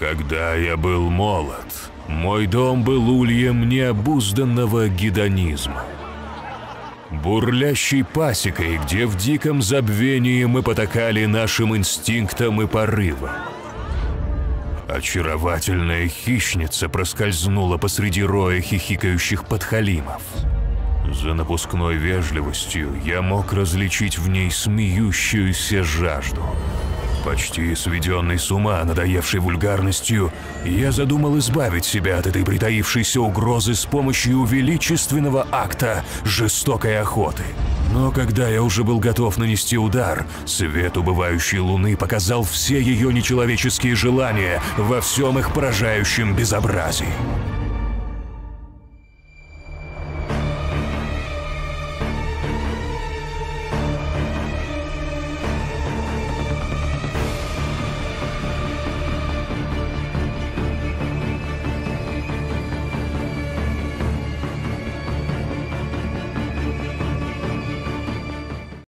Когда я был молод, мой дом был ульем необузданного гедонизма. Бурлящей пасекой, где в диком забвении мы потакали нашим инстинктам и порывам. Очаровательная хищница проскользнула посреди роя хихикающих подхалимов. За напускной вежливостью я мог различить в ней смеющуюся жажду. Почти сведенный с ума, надоевший вульгарностью, я задумал избавить себя от этой притаившейся угрозы с помощью величественного акта жестокой охоты. Но когда я уже был готов нанести удар, свет убывающей луны показал все ее нечеловеческие желания во всем их поражающем безобразии.